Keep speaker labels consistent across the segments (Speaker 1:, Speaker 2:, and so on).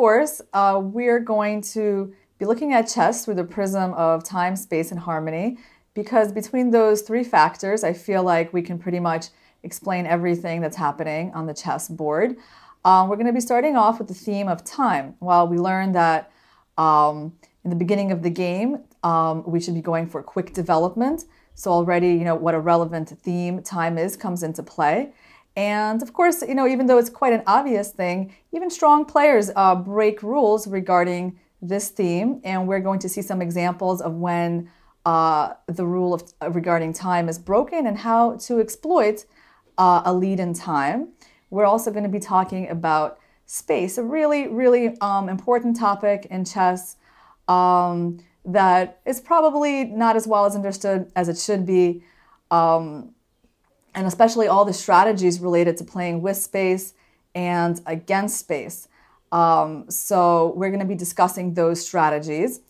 Speaker 1: course, uh, we're going to be looking at chess through the prism of time, space, and harmony because between those three factors, I feel like we can pretty much explain everything that's happening on the chess board. Um, we're going to be starting off with the theme of time. While we learned that um, in the beginning of the game, um, we should be going for quick development. So already, you know, what a relevant theme time is comes into play. And of course, you know, even though it's quite an obvious thing, even strong players uh, break rules regarding this theme. And we're going to see some examples of when uh, the rule of uh, regarding time is broken and how to exploit uh, a lead in time. We're also going to be talking about space, a really, really um, important topic in chess um, that is probably not as well as understood as it should be. Um, and especially all the strategies related to playing with space and against space. Um, so we're going to be discussing those strategies.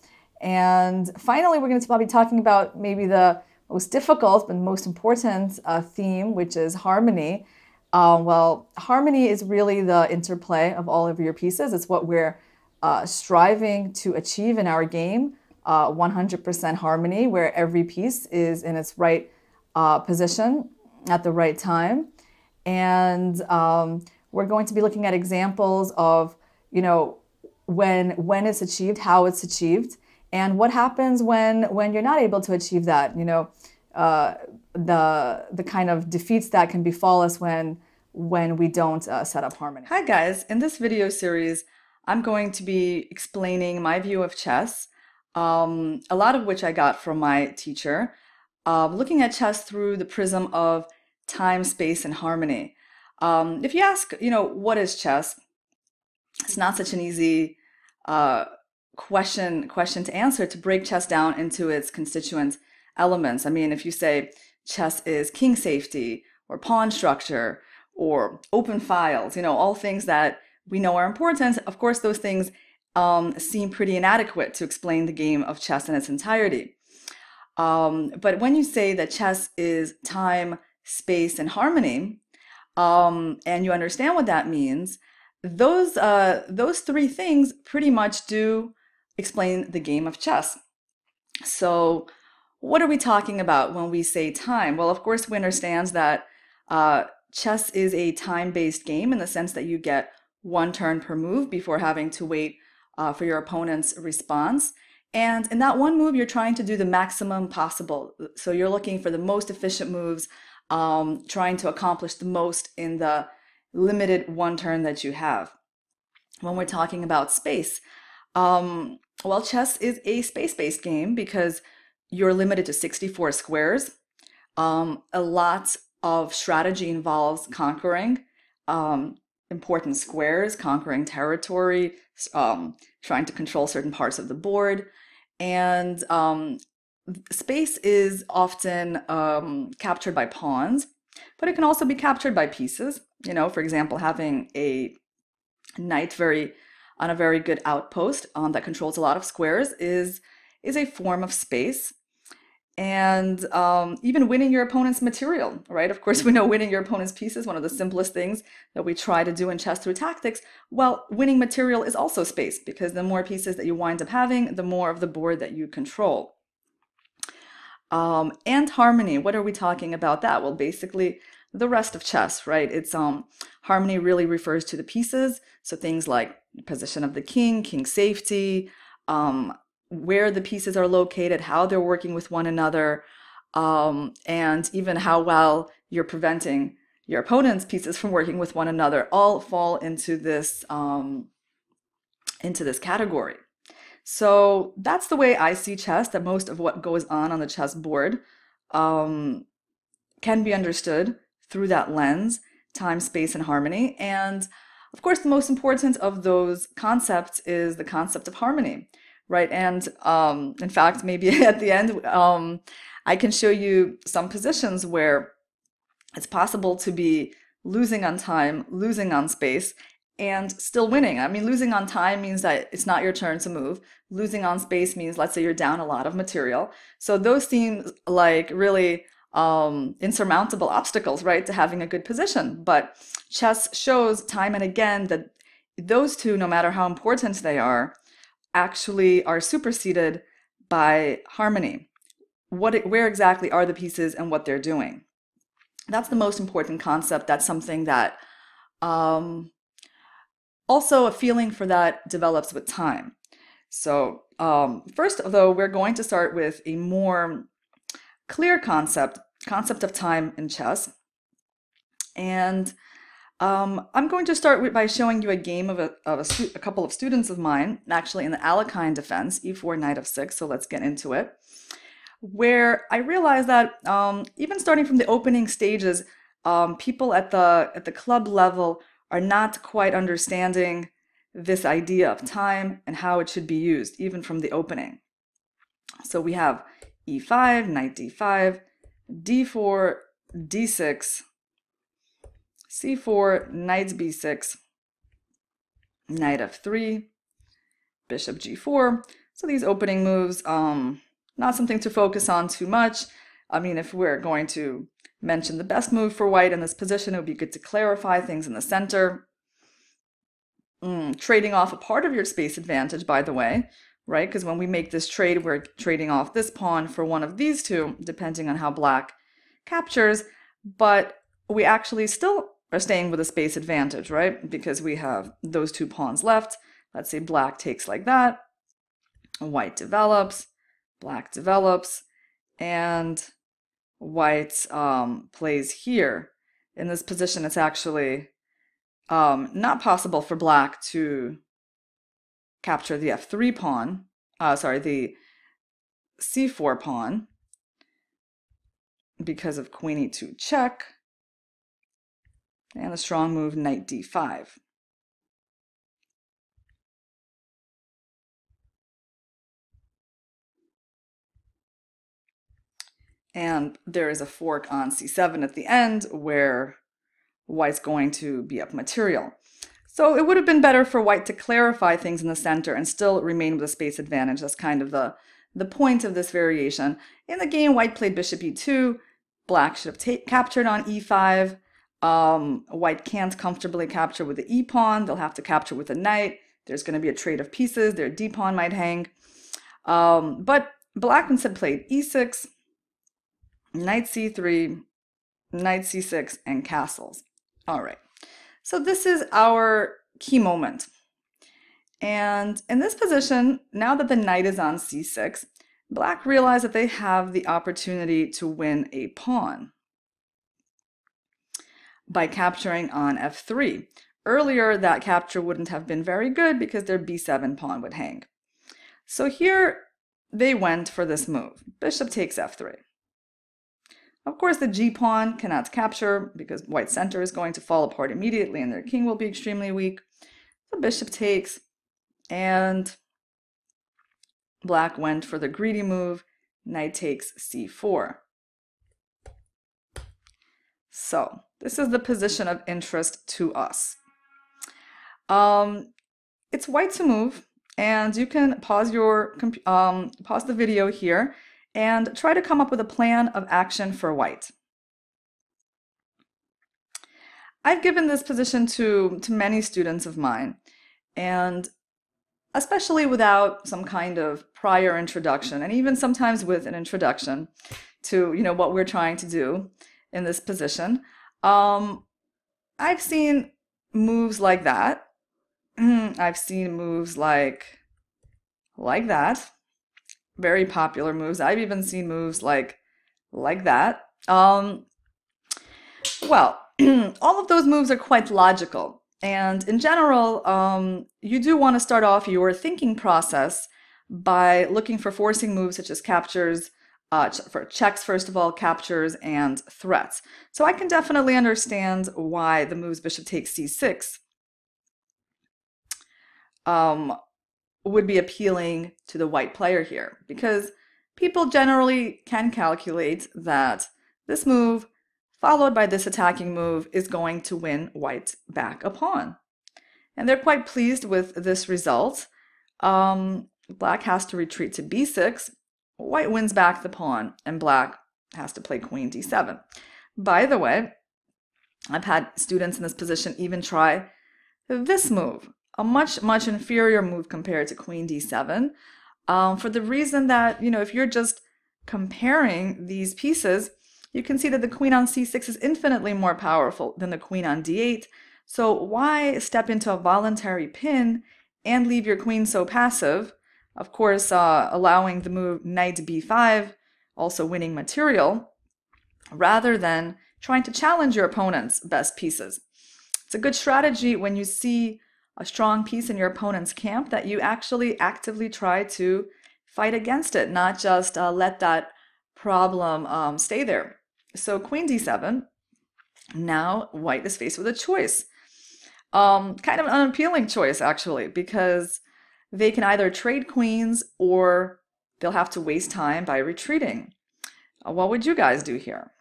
Speaker 1: And finally, we're going to be talking about maybe the most difficult but most important uh, theme, which is harmony. Uh, well, harmony is really the interplay of all of your pieces. It's what we're uh, striving to achieve in our game 100% uh, harmony, where every piece is in its right uh, position at the right time. And um, we're going to be looking at examples of, you know, when when it's achieved, how it's achieved, and what happens when when you're not able to achieve that. You know, uh, the the kind of defeats that can befall us when when we don't uh, set up harmony.
Speaker 2: Hi guys, in this video series, I'm going to be explaining my view of chess, um, a lot of which I got from my teacher uh, looking at chess through the prism of time, space, and harmony. Um, if you ask, you know, what is chess? It's not such an easy uh, question question to answer to break chess down into its constituent elements. I mean, if you say chess is king safety or pawn structure or open files, you know, all things that we know are important. Of course, those things um, seem pretty inadequate to explain the game of chess in its entirety. Um, but when you say that chess is time, space, and harmony, um, and you understand what that means, those uh, those three things pretty much do explain the game of chess. So, what are we talking about when we say time? Well, of course, we understand that uh, chess is a time-based game in the sense that you get one turn per move before having to wait uh, for your opponent's response. And in that one move, you're trying to do the maximum possible. So you're looking for the most efficient moves, um, trying to accomplish the most in the limited one turn that you have. When we're talking about space, um, well, chess is a space based game because you're limited to 64 squares. Um, a lot of strategy involves conquering um, important squares, conquering territory, um, trying to control certain parts of the board. And um, space is often um, captured by pawns, but it can also be captured by pieces. You know, for example, having a knight very on a very good outpost um, that controls a lot of squares is is a form of space and um, even winning your opponent's material, right? Of course, we know winning your opponent's piece is one of the simplest things that we try to do in chess through tactics. Well, winning material is also space because the more pieces that you wind up having, the more of the board that you control. Um, and harmony, what are we talking about that? Well, basically, the rest of chess, right? It's um harmony really refers to the pieces, so things like position of the king, king safety, um, where the pieces are located, how they're working with one another, um, and even how well you're preventing your opponent's pieces from working with one another, all fall into this um, into this category. So that's the way I see chess. That most of what goes on on the chess board um, can be understood through that lens, time, space, and harmony. And of course, the most important of those concepts is the concept of harmony right? And um, in fact, maybe at the end, um, I can show you some positions where it's possible to be losing on time, losing on space, and still winning. I mean, losing on time means that it's not your turn to move. Losing on space means, let's say, you're down a lot of material. So those seem like really um, insurmountable obstacles, right, to having a good position. But chess shows time and again that those two, no matter how important they are, actually are superseded by harmony. What, where exactly are the pieces and what they're doing? That's the most important concept. That's something that um, also a feeling for that develops with time. So, um, first, though, we're going to start with a more clear concept, concept of time in chess. And um, I'm going to start with, by showing you a game of, a, of a, a, couple of students of mine, actually in the Alekhine defense, e4, knight of 6, so let's get into it, where I realized that um, even starting from the opening stages, um, people at the, at the club level are not quite understanding this idea of time and how it should be used, even from the opening. So we have e5, knight d5, d4, d6, c4, knight b6, knight f3, bishop g4. So these opening moves, um, not something to focus on too much. I mean, if we're going to mention the best move for white in this position, it would be good to clarify things in the center. Mm, trading off a part of your space advantage, by the way, right? Because when we make this trade, we're trading off this pawn for one of these two, depending on how black captures. But we actually still are staying with a space advantage, right? Because we have those two pawns left. Let's say black takes like that, white develops, black develops, and white um, plays here. In this position, it's actually um, not possible for black to capture the f3 pawn, uh, sorry, the c4 pawn because of queen e2 check and a strong move knight d5. And there is a fork on c7 at the end where white's going to be up material. So it would have been better for white to clarify things in the center and still remain with a space advantage. That's kind of the, the point of this variation. In the game, white played bishop e2. Black should have captured on e5. Um, white can't comfortably capture with the e pawn. They'll have to capture with the knight. There's going to be a trade of pieces. Their d pawn might hang. Um, but black instead played e6, knight c3, knight c6, and castles. All right, so this is our key moment. And in this position, now that the knight is on c6, black realize that they have the opportunity to win a pawn by capturing on f3. Earlier, that capture wouldn't have been very good because their b7 pawn would hang. So here they went for this move. Bishop takes f3. Of course, the g-pawn cannot capture because white center is going to fall apart immediately and their king will be extremely weak. The bishop takes, and black went for the greedy move, knight takes c4. So this is the position of interest to us. Um, it's white to move, and you can pause your um, pause the video here and try to come up with a plan of action for white. I've given this position to, to many students of mine, and especially without some kind of prior introduction, and even sometimes with an introduction to you know what we're trying to do in this position. Um, I've seen moves like that. I've seen moves like like that very popular moves. I've even seen moves like like that. Um, well, all of those moves are quite logical. And in general, um, you do want to start off your thinking process by looking for forcing moves such as captures, uh, for checks, first of all, captures, and threats. So I can definitely understand why the moves bishop takes c6 um, would be appealing to the white player here because people generally can calculate that this move followed by this attacking move is going to win white back a pawn. And they're quite pleased with this result. Um, black has to retreat to b6, white wins back the pawn, and black has to play queen d7. By the way, I've had students in this position even try this move, a much, much inferior move compared to queen d7 um, for the reason that, you know, if you're just comparing these pieces, you can see that the queen on c6 is infinitely more powerful than the queen on d8. So why step into a voluntary pin and leave your queen so passive? Of course, uh, allowing the move knight b5, also winning material, rather than trying to challenge your opponent's best pieces. It's a good strategy when you see a strong piece in your opponent's camp that you actually actively try to fight against it, not just uh, let that problem um, stay there. So queen d7, now white is faced with a choice. Um, kind of an unappealing choice, actually, because they can either trade queens or they'll have to waste time by retreating. Uh, what would you guys do here?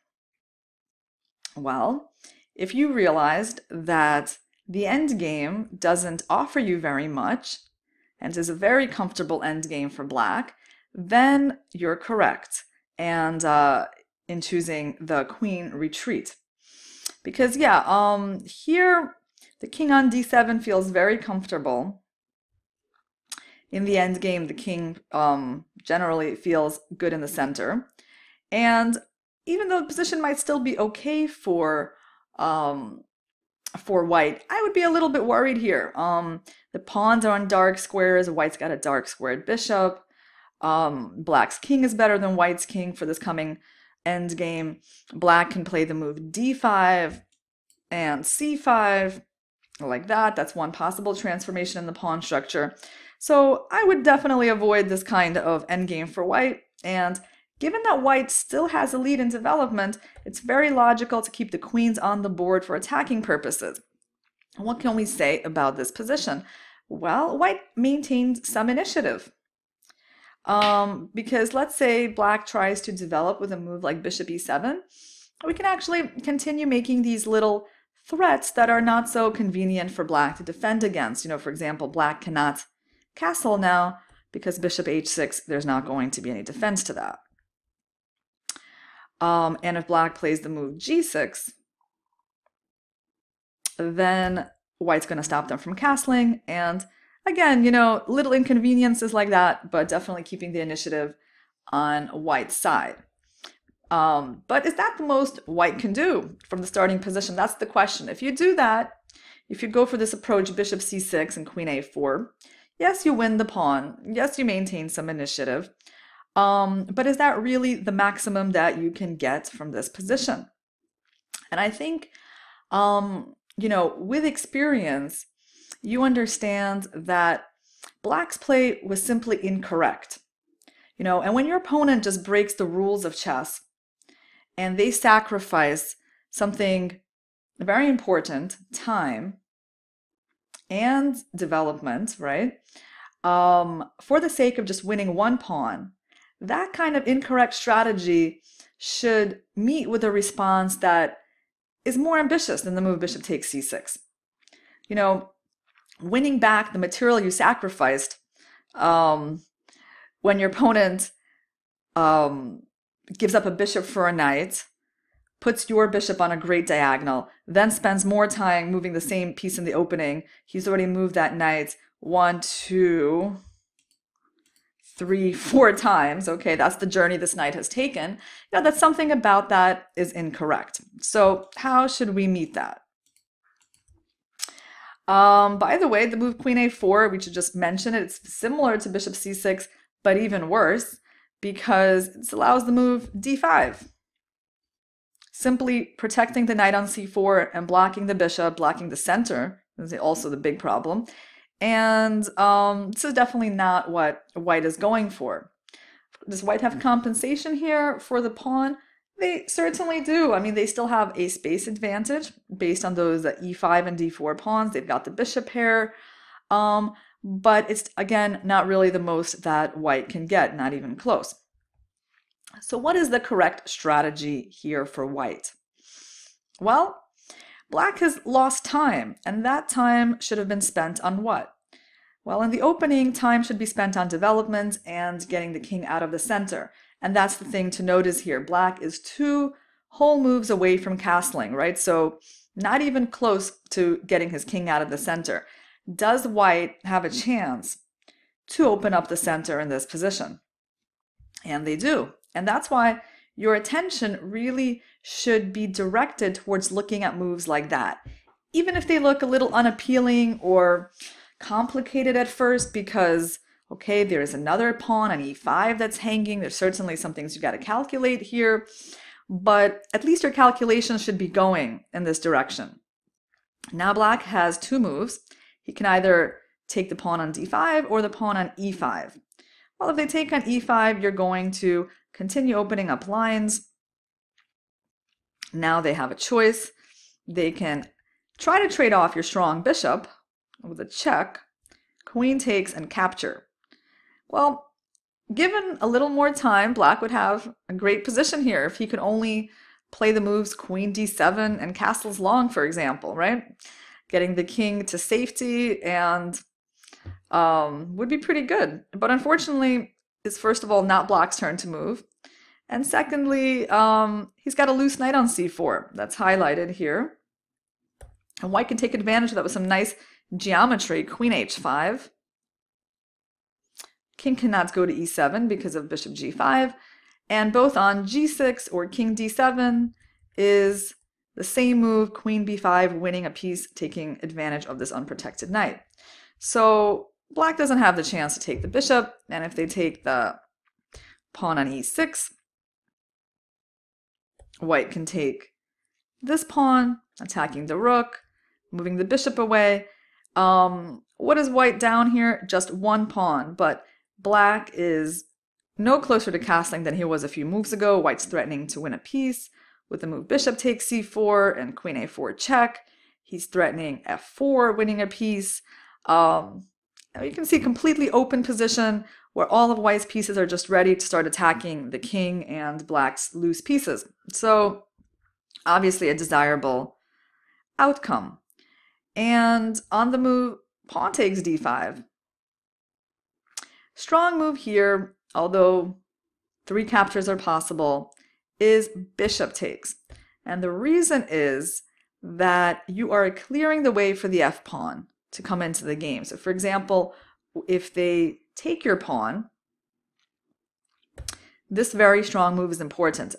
Speaker 2: Well, if you realized that the end game doesn't offer you very much and is a very comfortable end game for black, then you're correct and uh, in choosing the queen retreat. Because yeah, um, here the king on d7 feels very comfortable. In the end game, the king um, generally feels good in the center. And even though the position might still be okay for um, for white, I would be a little bit worried here. Um, the pawns are on dark squares. White's got a dark squared bishop. Um, black's king is better than white's king for this coming end game. Black can play the move d5 and c5 like that. That's one possible transformation in the pawn structure. So I would definitely avoid this kind of endgame for white. And given that white still has a lead in development, it's very logical to keep the queens on the board for attacking purposes. What can we say about this position? Well, white maintains some initiative. Um, because let's say black tries to develop with a move like bishop e7, we can actually continue making these little threats that are not so convenient for black to defend against. You know, for example, black cannot castle now because bishop h6, there's not going to be any defense to that. Um, and if black plays the move g6, then white's going to stop them from castling. And again, you know, little inconveniences like that, but definitely keeping the initiative on white's side. Um, but is that the most white can do from the starting position? That's the question. If you do that, if you go for this approach, bishop c6 and queen a4, yes, you win the pawn. Yes, you maintain some initiative. Um, but is that really the maximum that you can get from this position? And I think, um, you know, with experience, you understand that black's play was simply incorrect. You know, and when your opponent just breaks the rules of chess, and they sacrifice something very important time and development, right? Um, for the sake of just winning one pawn, that kind of incorrect strategy should meet with a response that is more ambitious than the move bishop takes c6. You know, winning back the material you sacrificed um, when your opponent um, gives up a bishop for a knight, puts your bishop on a great diagonal, then spends more time moving the same piece in the opening. He's already moved that knight one, two, three, four times. Okay, that's the journey this knight has taken. You know, that something about that is incorrect. So how should we meet that? Um, by the way, the move queen a4, we should just mention it. It's similar to bishop c6, but even worse because it allows the move d5. Simply protecting the knight on c4 and blocking the bishop, blocking the center is also the big problem. And um, this is definitely not what white is going for. Does white have compensation here for the pawn? They certainly do. I mean, they still have a space advantage based on those e5 and d4 pawns. They've got the bishop pair. Um, but it's again not really the most that white can get, not even close. So what is the correct strategy here for white? Well, black has lost time, and that time should have been spent on what? Well, in the opening, time should be spent on development and getting the king out of the center. And that's the thing to notice here. Black is two whole moves away from castling, right? So not even close to getting his king out of the center. does white have a chance to open up the center in this position? And they do. And that's why your attention really should be directed towards looking at moves like that. Even if they look a little unappealing or complicated at first, because, okay, there's another pawn on e5 that's hanging. There's certainly some things you got to calculate here, but at least your calculations should be going in this direction. Now black has two moves. He can either take the pawn on d5 or the pawn on e5. Well, if they take on e5, you're going to continue opening up lines. Now they have a choice. They can try to trade off your strong bishop with a check, queen takes and capture. Well, given a little more time, black would have a great position here if he could only play the moves queen d7 and castles long, for example, right? Getting the king to safety and um, would be pretty good. But unfortunately, it's first of all not black's turn to move. And secondly, um, he's got a loose knight on c4 that's highlighted here. And white can take advantage of that with some nice geometry, queen h5. King cannot go to e7 because of bishop g5. And both on g6 or king d7 is the same move, queen b5, winning a piece, taking advantage of this unprotected knight. So black doesn't have the chance to take the bishop, and if they take the pawn on e6, white can take this pawn, attacking the rook, moving the bishop away. Um, what is white down here? Just one pawn, but black is no closer to castling than he was a few moves ago. White's threatening to win a piece with the move bishop takes c4 and queen a4 check. He's threatening f4, winning a piece. Um, you can see completely open position where all of white's pieces are just ready to start attacking the king and black's loose pieces. So obviously a desirable outcome. And on the move, pawn takes d5. Strong move here, although three captures are possible, is bishop takes. And the reason is that you are clearing the way for the f pawn to come into the game. So for example, if they take your pawn, this very strong move is important.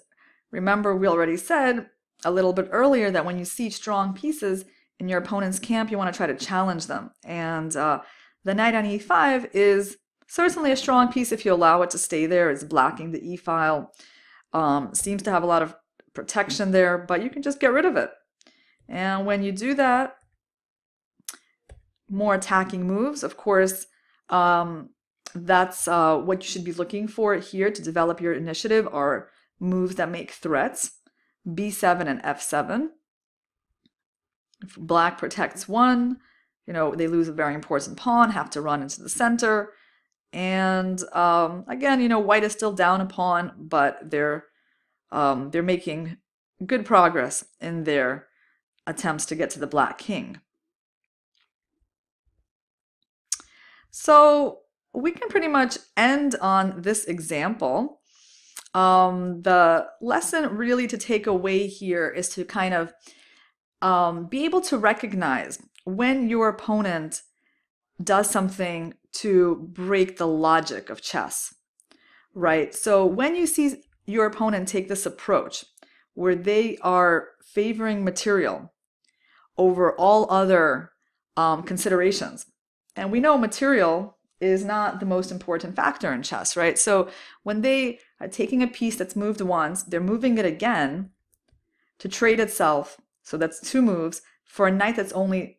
Speaker 2: Remember, we already said a little bit earlier that when you see strong pieces in your opponent's camp, you want to try to challenge them. And uh, the knight on e5 is certainly a strong piece if you allow it to stay there. It's blocking the e file. Um, seems to have a lot of protection there, but you can just get rid of it. And when you do that, more attacking moves. Of course, um, that's uh, what you should be looking for here to develop your initiative are moves that make threats, b7 and f7. If black protects one, you know, they lose a very important pawn, have to run into the center. And um, again, you know, white is still down a pawn, but they're um, they're making good progress in their attempts to get to the black king. So we can pretty much end on this example. Um, the lesson really to take away here is to kind of um, be able to recognize when your opponent does something to break the logic of chess, right? So when you see your opponent take this approach where they are favoring material over all other um, considerations, and we know material is not the most important factor in chess, right? So when they are taking a piece that's moved once, they're moving it again to trade itself. So that's two moves for a knight that's only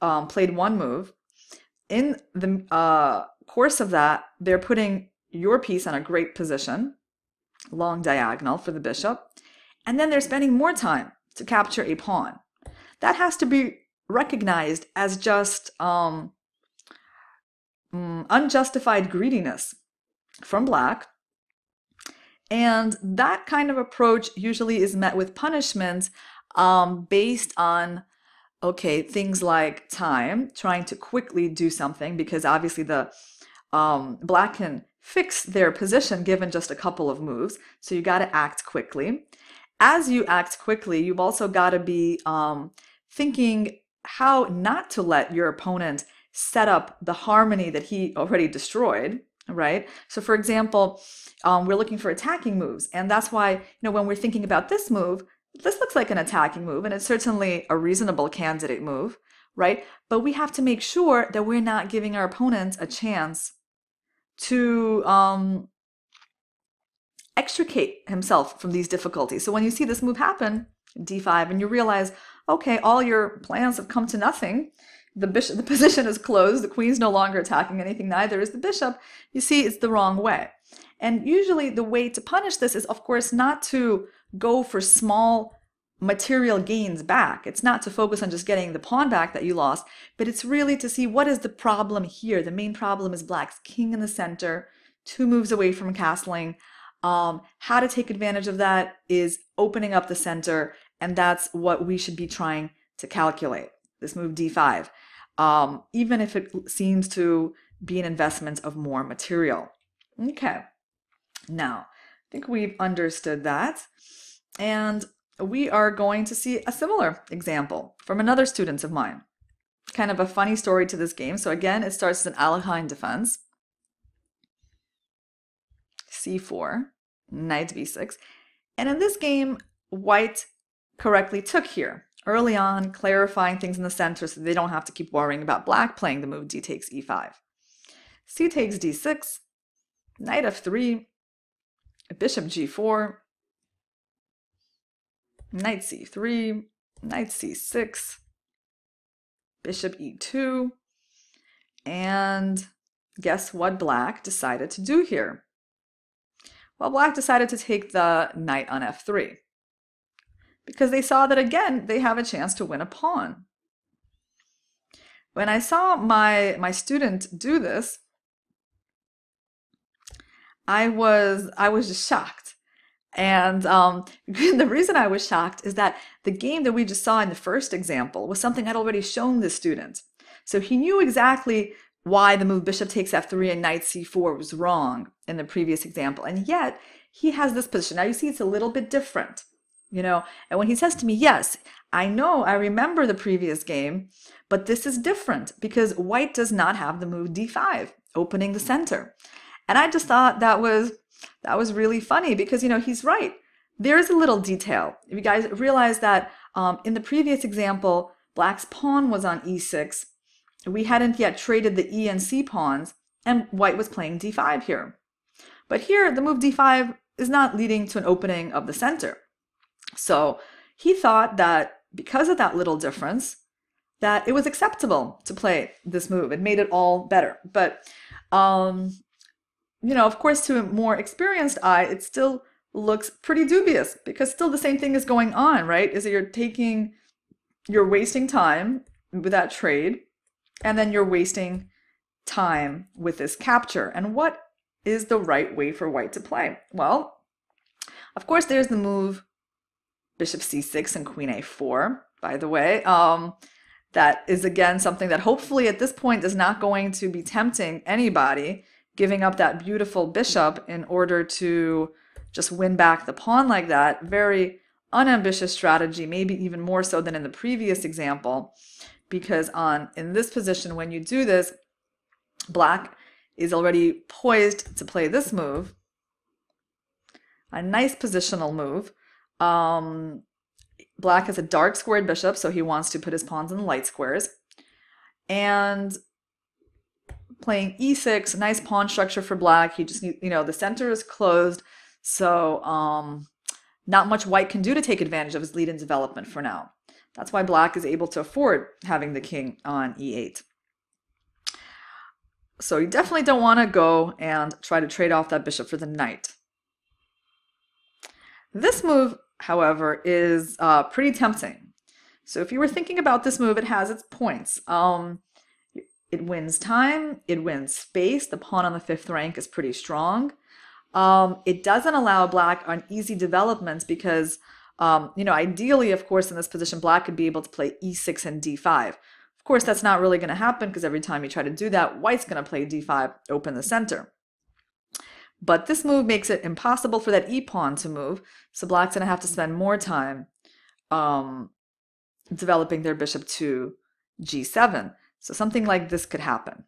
Speaker 2: um, played one move. In the uh, course of that, they're putting your piece on a great position, long diagonal for the bishop, and then they're spending more time to capture a pawn. That has to be recognized as just um, mm, unjustified greediness from black. And that kind of approach usually is met with punishment um, based on, okay, things like time, trying to quickly do something, because obviously the um, black can fix their position given just a couple of moves. So you got to act quickly. As you act quickly, you've also got to be um, thinking how not to let your opponent set up the harmony that he already destroyed, right? So for example, um, we're looking for attacking moves. And that's why, you know, when we're thinking about this move, this looks like an attacking move, and it's certainly a reasonable candidate move, right? But we have to make sure that we're not giving our opponents a chance to um, extricate himself from these difficulties. So when you see this move happen, d5, and you realize, okay, all your plans have come to nothing. The bishop, the position is closed. The queen's no longer attacking anything. Neither is the bishop. You see, it's the wrong way. And usually, the way to punish this is, of course, not to go for small material gains back. It's not to focus on just getting the pawn back that you lost, but it's really to see what is the problem here. The main problem is black's king in the center, two moves away from castling. Um, how to take advantage of that is opening up the center, and that's what we should be trying to calculate. This move d5, um, even if it seems to be an investment of more material. Okay, now I think we've understood that. And we are going to see a similar example from another student of mine. Kind of a funny story to this game. So again, it starts as an Alekhine defense. c4, knight b6. And in this game, white correctly took here, early on, clarifying things in the center so they don't have to keep worrying about black playing the move d takes e5. c takes d6, knight f3, bishop g4, knight c3, knight c6, bishop e2, and guess what black decided to do here? Well, black decided to take the knight on f3 because they saw that again, they have a chance to win a pawn. When I saw my, my student do this, I was I was just shocked and um, the reason I was shocked is that the game that we just saw in the first example was something I'd already shown the student. So he knew exactly why the move bishop takes f3 and knight c4 was wrong in the previous example. And yet he has this position. Now you see it's a little bit different, you know. And when he says to me, yes, I know, I remember the previous game, but this is different because white does not have the move d5, opening the center. And I just thought that was that was really funny because, you know, he's right. There is a little detail. You guys realize that um, in the previous example, black's pawn was on e6. We hadn't yet traded the e and c pawns, and white was playing d5 here. But here, the move d5 is not leading to an opening of the center. So he thought that because of that little difference, that it was acceptable to play this move. It made it all better. But um, you know, of course, to a more experienced eye, it still looks pretty dubious because still the same thing is going on, right? Is that you're taking, you're wasting time with that trade, and then you're wasting time with this capture. And what is the right way for white to play? Well, of course, there's the move bishop c6 and queen a4, by the way. Um, that is again something that hopefully at this point is not going to be tempting anybody giving up that beautiful bishop in order to just win back the pawn like that. Very unambitious strategy, maybe even more so than in the previous example, because on in this position, when you do this, black is already poised to play this move. A nice positional move. Um, black has a dark squared bishop, so he wants to put his pawns in the light squares. And playing e6, nice pawn structure for black. He just you know, the center is closed. So um, not much white can do to take advantage of his lead in development for now. That's why black is able to afford having the king on e8. So you definitely don't want to go and try to trade off that bishop for the knight. This move, however, is uh, pretty tempting. So if you were thinking about this move, it has its points. Um, it wins time, it wins space. The pawn on the fifth rank is pretty strong. Um, it doesn't allow black on easy developments because, um, you know, ideally, of course, in this position, black could be able to play e6 and d5. Of course, that's not really going to happen because every time you try to do that, white's going to play d5, open the center. But this move makes it impossible for that e pawn to move, so black's going to have to spend more time um, developing their bishop to g7. So something like this could happen.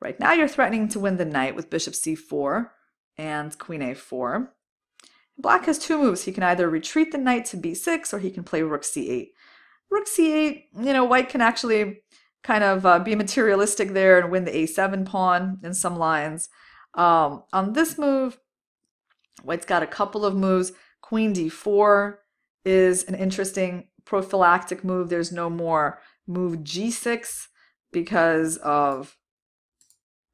Speaker 2: Right now you're threatening to win the knight with bishop c4 and queen a4. Black has two moves. He can either retreat the knight to b6 or he can play rook c8. Rook c8, you know, white can actually kind of uh, be materialistic there and win the a7 pawn in some lines. Um, on this move, white's got a couple of moves. Queen d4 is an interesting prophylactic move. There's no more move g6 because of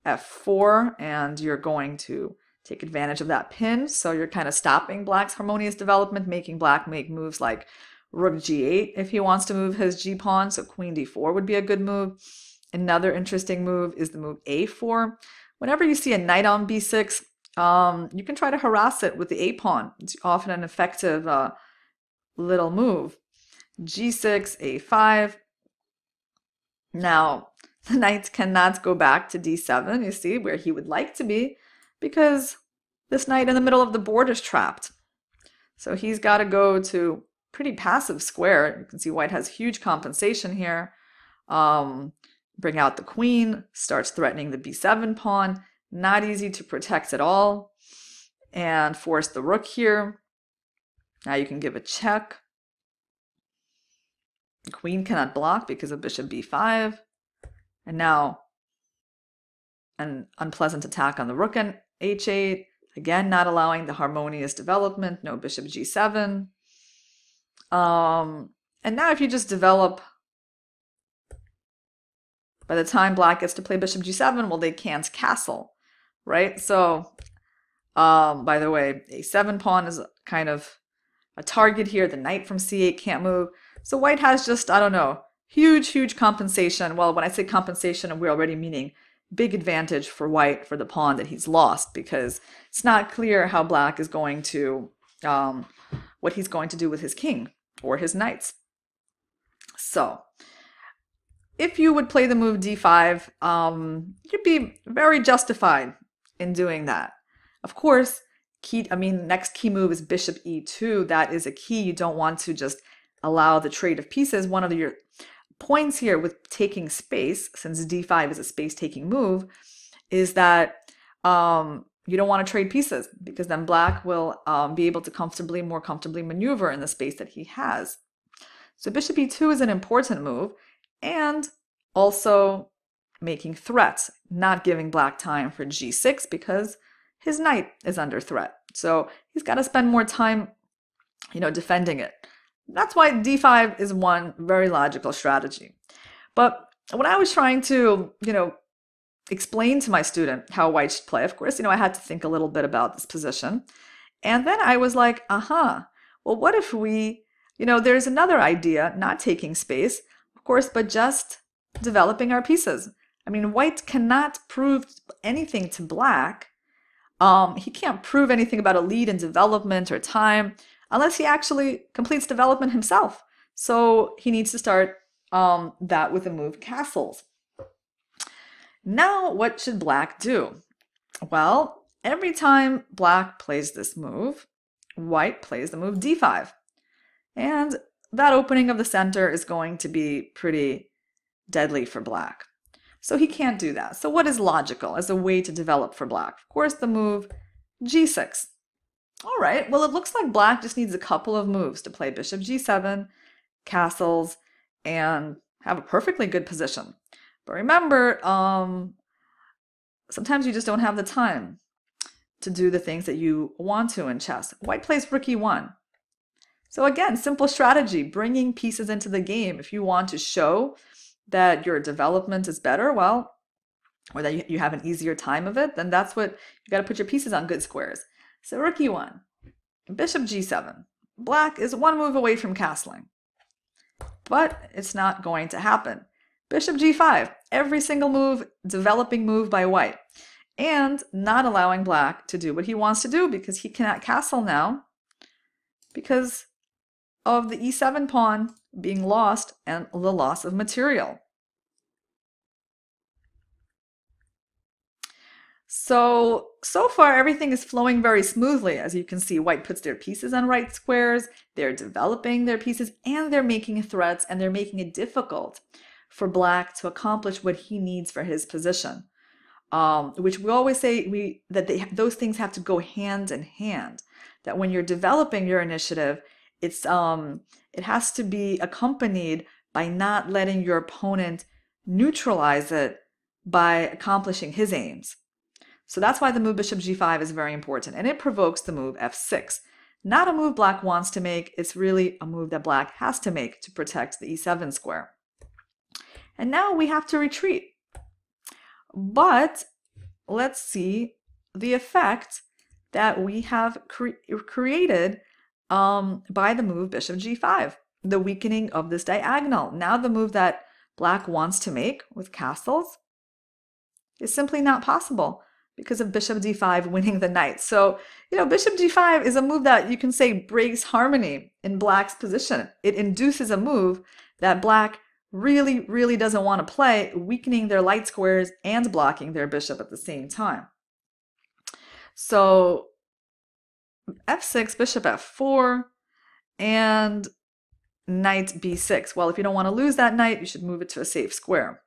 Speaker 2: f4, and you're going to take advantage of that pin. So you're kind of stopping black's harmonious development, making black make moves like rook g8 if he wants to move his g pawn. So queen d4 would be a good move. Another interesting move is the move a4. Whenever you see a knight on b6, um, you can try to harass it with the a pawn. It's often an effective uh, little move. g6, a5. Now, the knight cannot go back to d7, you see, where he would like to be, because this knight in the middle of the board is trapped. So he's got to go to pretty passive square. You can see white has huge compensation here. Um, bring out the queen, starts threatening the b7 pawn. Not easy to protect at all. And force the rook here. Now you can give a check. The queen cannot block because of bishop b5. And now an unpleasant attack on the rook and h8. Again, not allowing the harmonious development. No bishop g7. Um, and now if you just develop, by the time black gets to play bishop g7, well, they can't castle, right? So, um, by the way, a7 pawn is kind of a target here. The knight from c8 can't move. So white has just, I don't know, huge, huge compensation. Well, when I say compensation, we're already meaning big advantage for white for the pawn that he's lost because it's not clear how black is going to, um, what he's going to do with his king or his knights. So, if you would play the move d5, um, you'd be very justified in doing that. Of course, key, I mean, next key move is bishop e2. That is a key. You don't want to just allow the trade of pieces. One of your points here with taking space, since d5 is a space-taking move, is that um, you don't want to trade pieces because then black will um, be able to comfortably, more comfortably maneuver in the space that he has. So bishop e2 is an important move and also making threats, not giving black time for g6 because his knight is under threat. So he's got to spend more time, you know, defending it. That's why d5 is one very logical strategy. But when I was trying to, you know, explain to my student how white should play, of course, you know, I had to think a little bit about this position. And then I was like, uh-huh, well, what if we, you know, there's another idea, not taking space, course, but just developing our pieces. I mean, white cannot prove anything to black. Um, he can't prove anything about a lead in development or time unless he actually completes development himself. So he needs to start um, that with a move castles. Now, what should black do? Well, every time black plays this move, white plays the move d5. And that opening of the center is going to be pretty deadly for black. So he can't do that. So what is logical as a way to develop for black? Of course, the move g6. All right, well, it looks like black just needs a couple of moves to play bishop g7, castles, and have a perfectly good position. But remember, um, sometimes you just don't have the time to do the things that you want to in chess. White plays rook e1. So again, simple strategy, bringing pieces into the game. If you want to show that your development is better, well, or that you have an easier time of it, then that's what you got to put your pieces on good squares. So rook e1, bishop g7. Black is one move away from castling, but it's not going to happen. Bishop g5, every single move, developing move by white, and not allowing black to do what he wants to do because he cannot castle now because of the e7 pawn being lost and the loss of material. So, so far everything is flowing very smoothly. As you can see, white puts their pieces on right squares, they're developing their pieces, and they're making threats, and they're making it difficult for black to accomplish what he needs for his position. Um, which we always say we that they, those things have to go hand in hand. That when you're developing your initiative, it's um, it has to be accompanied by not letting your opponent neutralize it by accomplishing his aims. So that's why the move bishop g5 is very important, and it provokes the move f6. Not a move black wants to make, it's really a move that black has to make to protect the e7 square. And now we have to retreat. But let's see the effect that we have cre created um, by the move bishop g5, the weakening of this diagonal. Now the move that black wants to make with castles is simply not possible because of bishop d5 winning the knight. So, you know, bishop d5 is a move that you can say breaks harmony in black's position. It induces a move that black really, really doesn't want to play, weakening their light squares and blocking their bishop at the same time. So f6, bishop f4, and knight b6. Well, if you don't want to lose that knight, you should move it to a safe square.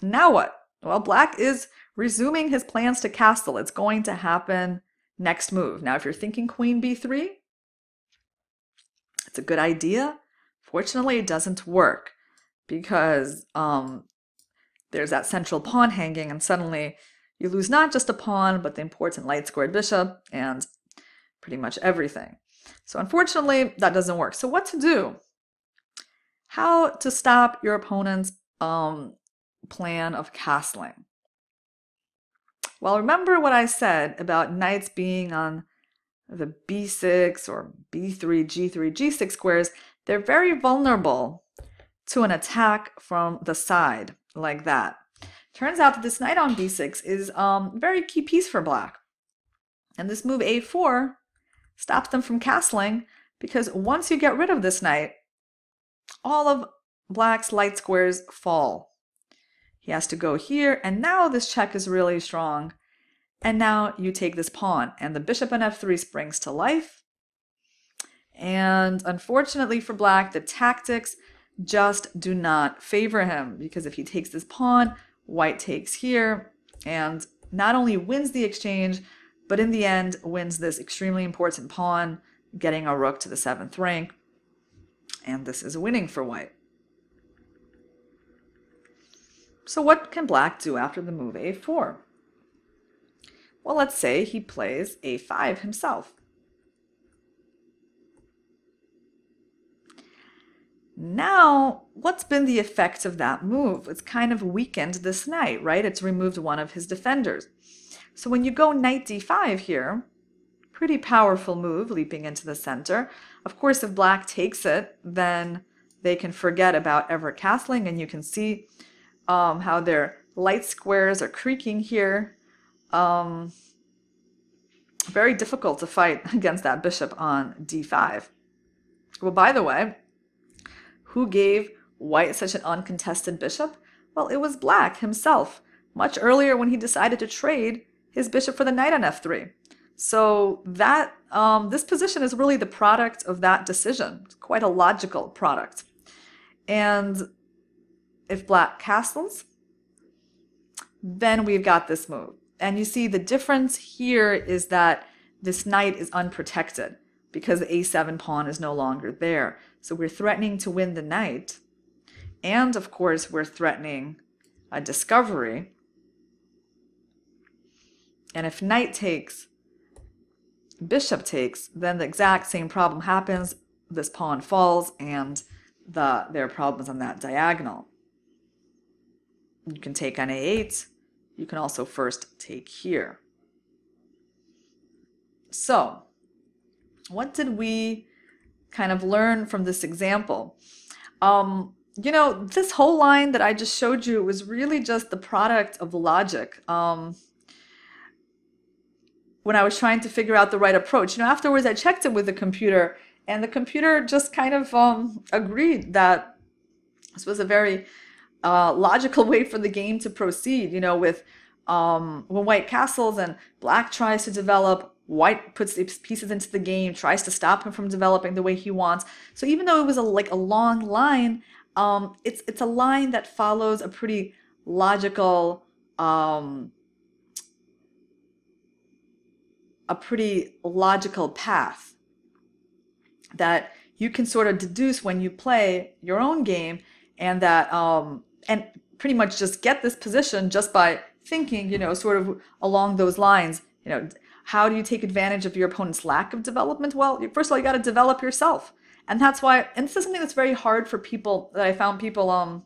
Speaker 2: Now what? Well, black is resuming his plans to castle. It's going to happen next move. Now, if you're thinking queen b3, it's a good idea. Fortunately, it doesn't work because um, there's that central pawn hanging, and suddenly you lose not just a pawn, but the important light squared bishop and pretty much everything. So unfortunately, that doesn't work. So what to do? How to stop your opponent's um, plan of castling? Well, remember what I said about knights being on the b6 or b3, g3, g6 squares. They're very vulnerable to an attack from the side like that. Turns out that this knight on b6 is um, a very key piece for black. And this move a4 stops them from castling because once you get rid of this knight, all of black's light squares fall. He has to go here, and now this check is really strong. And now you take this pawn, and the bishop on f3 springs to life. And unfortunately for black, the tactics just do not favor him because if he takes this pawn, white takes here and not only wins the exchange, but in the end wins this extremely important pawn, getting a rook to the seventh rank. And this is winning for white. So what can black do after the move a4? Well, let's say he plays a5 himself. Now, what's been the effect of that move? It's kind of weakened this knight, right? It's removed one of his defenders. So when you go knight d5 here, pretty powerful move, leaping into the center. Of course, if black takes it, then they can forget about ever castling, and you can see um, how their light squares are creaking here. Um, very difficult to fight against that bishop on d5. Well, by the way, who gave white such an uncontested bishop? Well, it was black himself, much earlier when he decided to trade his bishop for the knight on f3. So that um, this position is really the product of that decision. It's quite a logical product. And if black castles, then we've got this move. And you see the difference here is that this knight is unprotected because the a7 pawn is no longer there. So we're threatening to win the knight. And of course, we're threatening a discovery. And if knight takes, bishop takes, then the exact same problem happens. This pawn falls and the there are problems on that diagonal. You can take on a8. You can also first take here. So, what did we kind of learn from this example? Um, you know, this whole line that I just showed you was really just the product of logic. Um, when I was trying to figure out the right approach, you know, afterwards I checked it with the computer, and the computer just kind of um, agreed that this was a very uh, logical way for the game to proceed. You know, with um, when white castles and black tries to develop, white puts these pieces into the game, tries to stop him from developing the way he wants. So even though it was a, like a long line, um, it's it's a line that follows a pretty logical um, a pretty logical path that you can sort of deduce when you play your own game and that um, and pretty much just get this position just by thinking you know sort of along those lines you know how do you take advantage of your opponent's lack of development? Well first of all you got to develop yourself. And that's why and this is something that's very hard for people that i found people um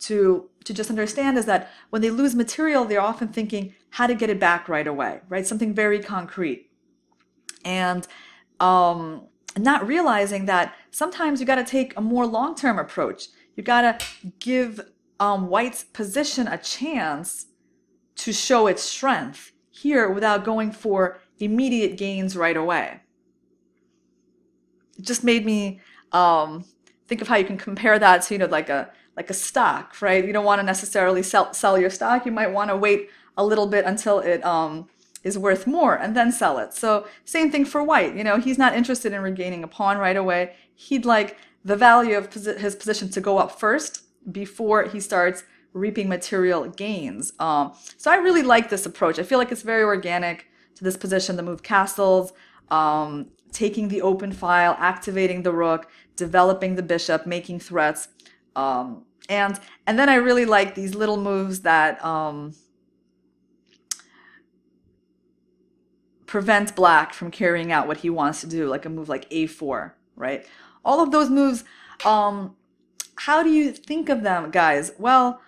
Speaker 2: to to just understand is that when they lose material they're often thinking how to get it back right away right? Something very concrete. And um not realizing that sometimes you got to take a more long-term approach. You got to give um, white's position a chance to show its strength here without going for immediate gains right away. It just made me um, think of how you can compare that to you know like a like a stock right? You don't want to necessarily sell sell your stock. You might want to wait a little bit until it um, is worth more and then sell it. So same thing for white you know he's not interested in regaining a pawn right away. He'd like the value of his position to go up first before he starts reaping material gains um, so i really like this approach i feel like it's very organic to this position the move castles um, taking the open file, activating the rook, developing the bishop, making threats. Um, and and then I really like these little moves that um, prevent black from carrying out what he wants to do, like a move like a4, right? All of those moves, um, how do you think of them, guys? Well,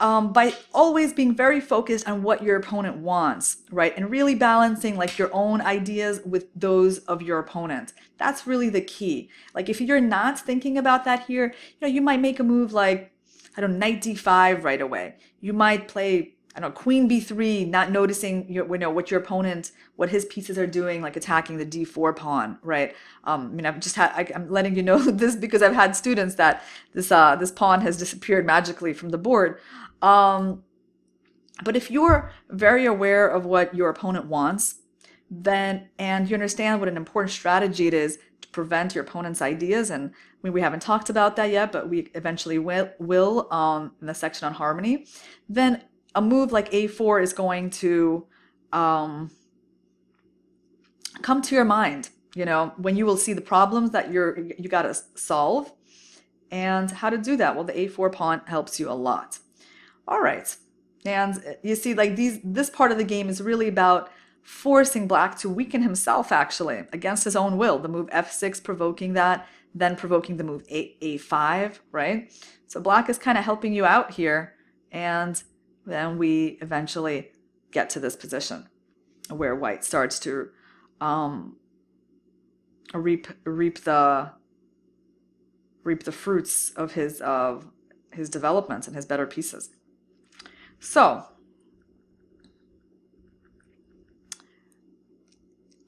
Speaker 2: um, by always being very focused on what your opponent wants, right? And really balancing like your own ideas with those of your opponent. That's really the key. Like if you're not thinking about that here, you know, you might make a move like, I don't know, knight d5 right away. You might play, I don't know, queen b3, not noticing your, you know, what your opponent, what his pieces are doing, like attacking the d4 pawn, right? Um, I mean, I've just had, I, am letting you know this because I've had students that this, uh, this pawn has disappeared magically from the board. Um, but if you're very aware of what your opponent wants, then and you understand what an important strategy it is to prevent your opponent's ideas, and we, we haven't talked about that yet, but we eventually will, will um, in the section on harmony, then a move like a4 is going to um, come to your mind. You know, when you will see the problems that you're you got to solve, and how to do that. Well, the a4 pawn helps you a lot. All right. And you see, like these, this part of the game is really about forcing black to weaken himself actually against his own will. The move f6 provoking that, then provoking the move a, a5, right? So black is kind of helping you out here. And then we eventually get to this position where white starts to um, reap reap the reap the fruits of his of his developments and his better pieces. So,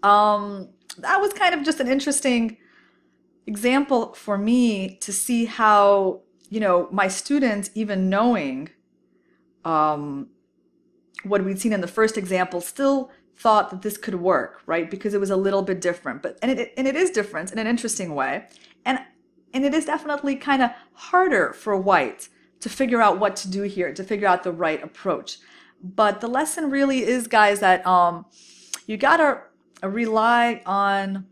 Speaker 2: um, that was kind of just an interesting example for me to see how, you know, my students, even knowing um, what we'd seen in the first example, still thought that this could work, right? Because it was a little bit different. But and it and it is different in an interesting way. And and it is definitely kind of harder for white to figure out what to do here, to figure out the right approach. But the lesson really is, guys, that um, you gotta rely on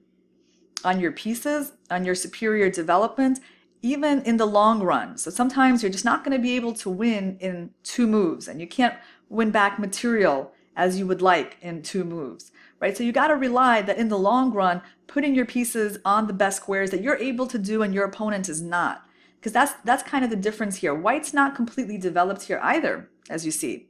Speaker 2: on your pieces, on your superior development, even in the long run. So sometimes you're just not going to be able to win in two moves, and you can't win back material as you would like in two moves, right? So you got to rely that in the long run, putting your pieces on the best squares that you're able to do and your opponent is not because that's that's kind of the difference here. White's not completely developed here either, as you see.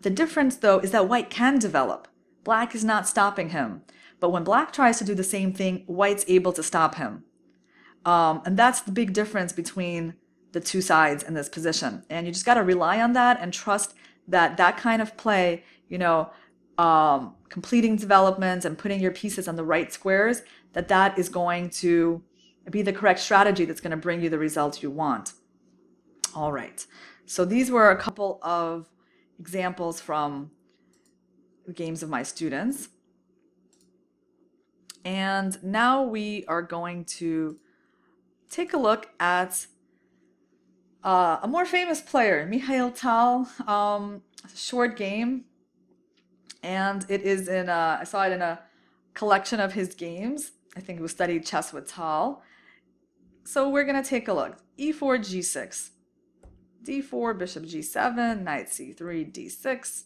Speaker 2: The difference though is that white can develop. Black is not stopping him. But when black tries to do the same thing, white's able to stop him. Um, and that's the big difference between the two sides in this position. And you just got to rely on that and trust that that kind of play, you know, um, completing developments and putting your pieces on the right squares, that that is going to be the correct strategy that's going to bring you the results you want. All right. So these were a couple of examples from games of my students. And now we are going to take a look at uh, a more famous player, Mikhail Tal. Um, short game, and it is in. A, I saw it in a collection of his games. I think it was studied chess with Tal. So we're gonna take a look. E4, G6, D4, Bishop G7, Knight C3, D6,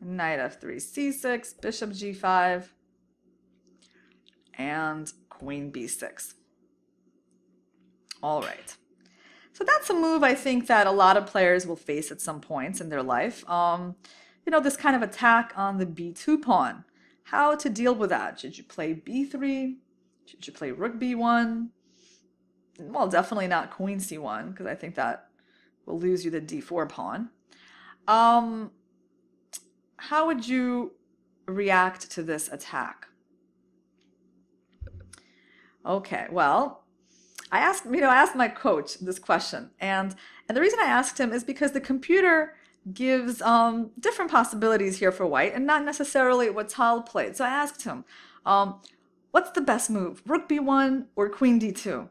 Speaker 2: Knight F3, C6, Bishop G5, and Queen B6. All right. So that's a move I think that a lot of players will face at some points in their life. Um, you know, this kind of attack on the B2 pawn. How to deal with that? Should you play B3? Should you play Rook B1? Well, definitely not Queen C1 because I think that will lose you the D4 pawn. Um, how would you react to this attack? Okay, well, I asked, you know, I asked my coach this question, and and the reason I asked him is because the computer gives um, different possibilities here for white, and not necessarily what Tal played. So I asked him, um, "What's the best move, Rook b1 or Queen d2?"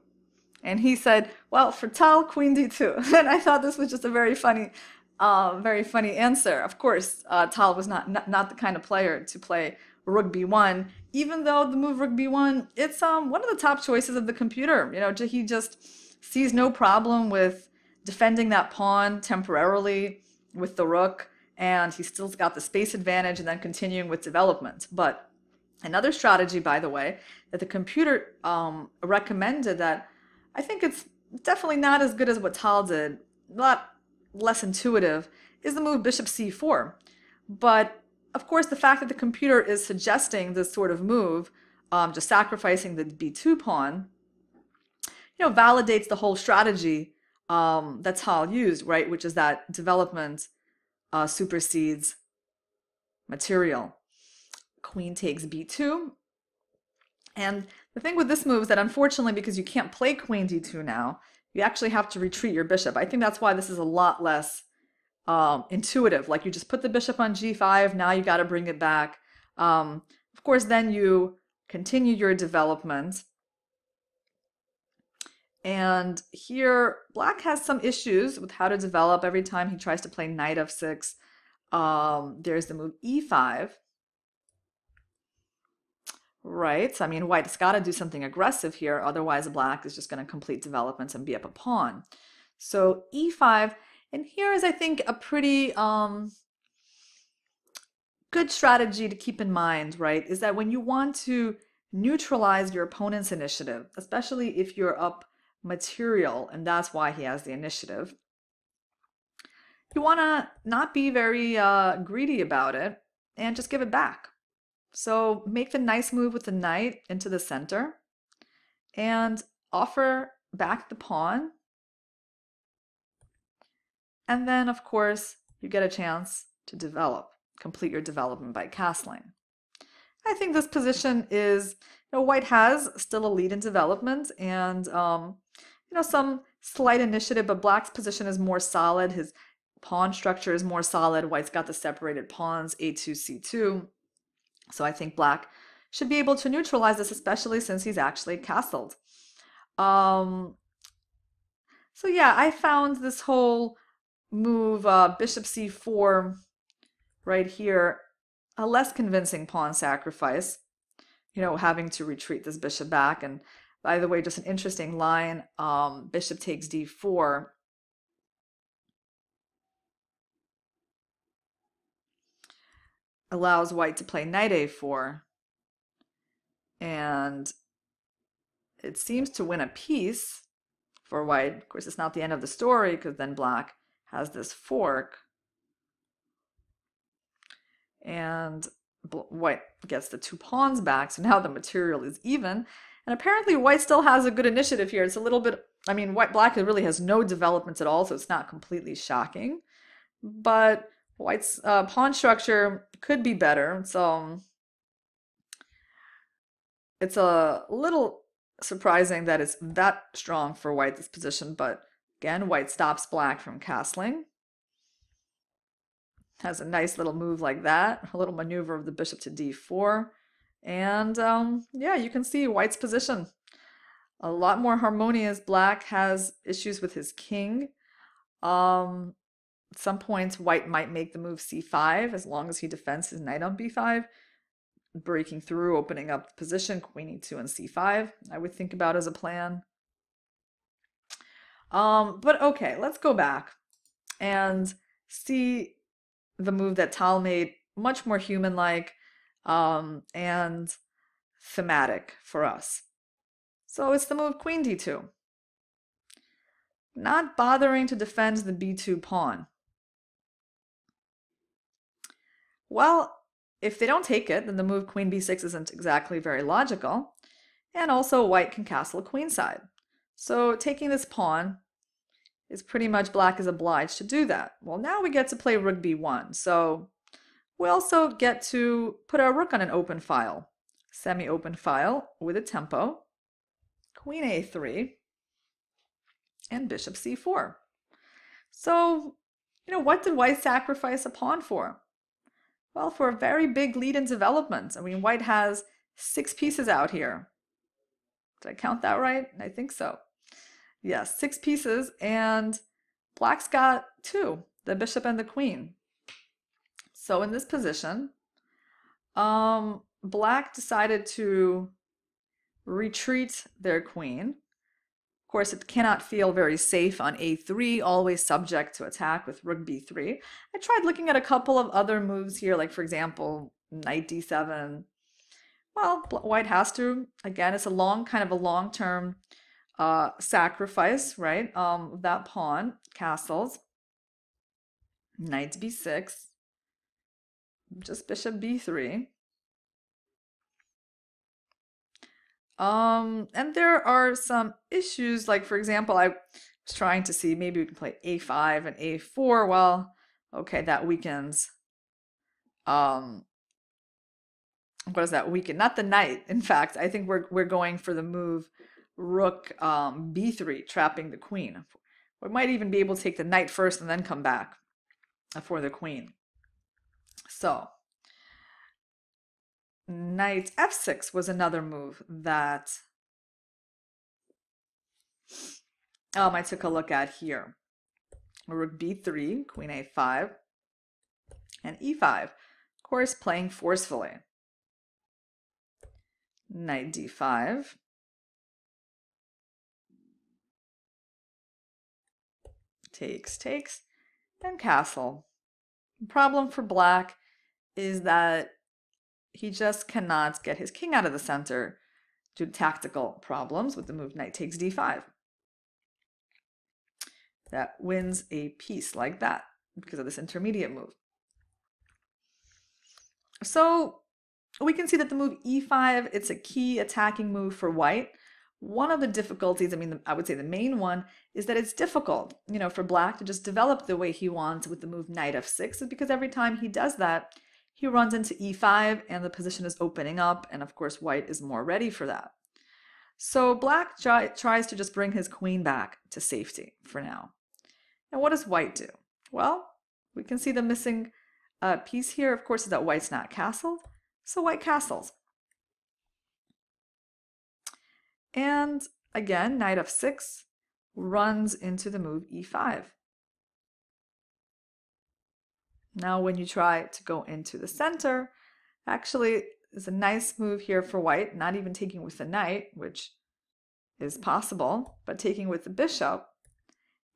Speaker 2: And he said, "Well, for Tal, Queen d2." And I thought this was just a very funny, uh, very funny answer. Of course, uh, Tal was not, not not the kind of player to play rook b1 even though the move rook b1 it's um one of the top choices of the computer you know he just sees no problem with defending that pawn temporarily with the rook and he still's got the space advantage and then continuing with development but another strategy by the way that the computer um, recommended that i think it's definitely not as good as what tal did a lot less intuitive is the move bishop c4 but of course, the fact that the computer is suggesting this sort of move, um, just sacrificing the b2 pawn, you know, validates the whole strategy um, that Tal used, right? Which is that development uh, supersedes material. Queen takes b2. And the thing with this move is that unfortunately, because you can't play queen d2 now, you actually have to retreat your bishop. I think that's why this is a lot less um, intuitive. Like you just put the bishop on g5, now you got to bring it back. Um, of course, then you continue your development. And here, black has some issues with how to develop every time he tries to play knight f6. Um, there's the move e5. Right, I mean, white's got to do something aggressive here, otherwise black is just going to complete developments and be up a pawn. So e5, and here is, I think, a pretty um, good strategy to keep in mind, right? Is that when you want to neutralize your opponent's initiative, especially if you're up material, and that's why he has the initiative, you want to not be very uh, greedy about it and just give it back. So make the nice move with the knight into the center and offer back the pawn and then, of course, you get a chance to develop, complete your development by castling. I think this position is, you know, white has still a lead in development and, um, you know, some slight initiative, but black's position is more solid. His pawn structure is more solid. White's got the separated pawns, a2, c2. So I think black should be able to neutralize this, especially since he's actually castled. Um, so yeah, I found this whole move uh, bishop c4 right here, a less convincing pawn sacrifice, you know, having to retreat this bishop back. And by the way, just an interesting line, um, bishop takes d4. Allows white to play knight a4 and it seems to win a piece for white. Of course, it's not the end of the story because then black has this fork. And white gets the two pawns back so now the material is even. And apparently white still has a good initiative here. It's a little bit i mean white black really has no developments at all so it's not completely shocking. But white's uh, pawn structure could be better so it's a little surprising that it's that strong for white this position but Again, white stops black from castling. Has a nice little move like that, a little maneuver of the bishop to d4. And um, yeah, you can see white's position. A lot more harmonious. Black has issues with his king.
Speaker 1: Um, at some points, white might make the move c5 as long as he defends his knight on b5, breaking through, opening up the position, queen e2 and c5, I would think about as a plan. Um, but okay, let's go back and see the move that Tal made much more human-like um, and thematic for us. So it's the move queen d2. Not bothering to defend the b2 pawn. Well, if they don't take it, then the move queen b6 isn't exactly very logical. And also white can castle queenside. So taking this pawn is pretty much black is obliged to do that. Well, now we get to play rook b1. So we also get to put our rook on an open file, semi-open file with a tempo, queen a3, and bishop c4. So, you know, what did white sacrifice a pawn for? Well, for a very big lead in development. I mean, white has six pieces out here. Did I count that right? I think so. Yes, six pieces, and black's got two, the bishop and the queen. So in this position, um, black decided to retreat their queen. Of course, it cannot feel very safe on a3, always subject to attack with rook b3. I tried looking at a couple of other moves here, like for example, knight d7. Well, white has to. Again, it's a long, kind of a long-term uh, sacrifice, right? Um, that pawn, castles, knight b6, just bishop b3. Um, and there are some issues, like for example, I was trying to see maybe we can play a5 and a4. Well, okay, that weakens. Um, what does that weaken? Not the knight. In fact, I think we're we're going for the move rook um, b3, trapping the queen. We might even be able to take the knight first and then come back for the queen. So, knight f6 was another move that um, I took a look at here. Rook b3, queen a5, and e5. Of course, playing forcefully. Knight d5, takes, takes, and castle. The problem for black is that he just cannot get his king out of the center due to tactical problems with the move knight takes d5. That wins a piece like that because of this intermediate move. So we can see that the move e5, it's a key attacking move for white. One of the difficulties, I mean, I would say the main one, is that it's difficult, you know, for black to just develop the way he wants with the move knight f6, is because every time he does that, he runs into e5 and the position is opening up, and of course white is more ready for that. So black tries to just bring his queen back to safety for now. And what does white do? Well, we can see the missing uh, piece here, of course, is that white's not castled, so white castles. And again, knight f6 runs into the move e5. Now when you try to go into the center, actually there's a nice move here for white, not even taking with the knight, which is possible, but taking with the bishop,